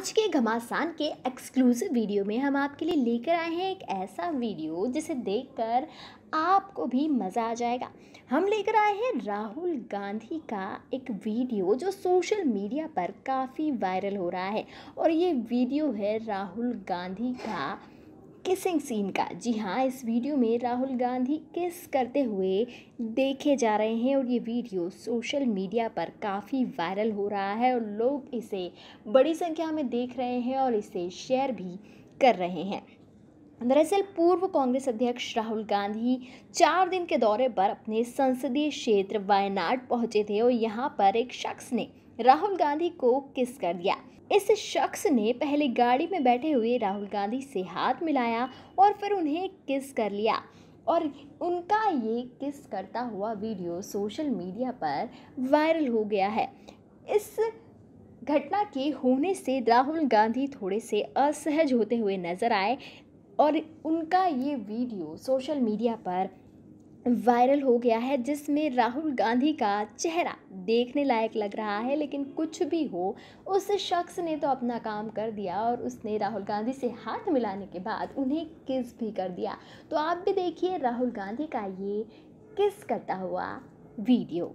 आज के घमासान के एक्सक्लूसिव वीडियो में हम आपके लिए लेकर आए हैं एक ऐसा वीडियो जिसे देखकर आपको भी मज़ा आ जाएगा। हम लेकर आए हैं राहुल गांधी का एक वीडियो जो सोशल मीडिया पर काफ़ी वायरल हो रहा है और ये वीडियो है राहुल गांधी का किसिंग सीन का। जी हाँ इस वीडियो में राहुल गांधी किस करते हुए देखे जा रहे हैं और ये वीडियो सोशल मीडिया पर काफ़ी वायरल हो रहा है और लोग इसे बड़ी संख्या में देख रहे हैं और इसे शेयर भी कर रहे हैं। दरअसल, पूर्व कांग्रेस अध्यक्ष राहुल गांधी चार दिन के दौरे पर अपने संसदीय क्षेत्र वायनाड पहुँचे थे और यहाँ पर एक शख्स ने राहुल गांधी को किस कर दिया? इस शख्स ने पहले गाड़ी में बैठे हुए राहुल गांधी से हाथ मिलाया और फिर उन्हें किस कर लिया? और उनका ये किस करता हुआ वीडियो सोशल मीडिया पर वायरल हो गया है? इस घटना के होने से राहुल गांधी थोड़े से असहज होते हुए नज़र आए और उनका ये वीडियो सोशल मीडिया पर वायरल हो गया है, जिसमें राहुल गांधी का चेहरा देखने लायक लग रहा है, लेकिन कुछ भी हो, उस शख्स ने तो अपना काम कर दिया और उसने राहुल गांधी से हाथ मिलाने के बाद उन्हें किस भी कर दिया। तो आप भी देखिए, राहुल गांधी का ये किस करता हुआ video.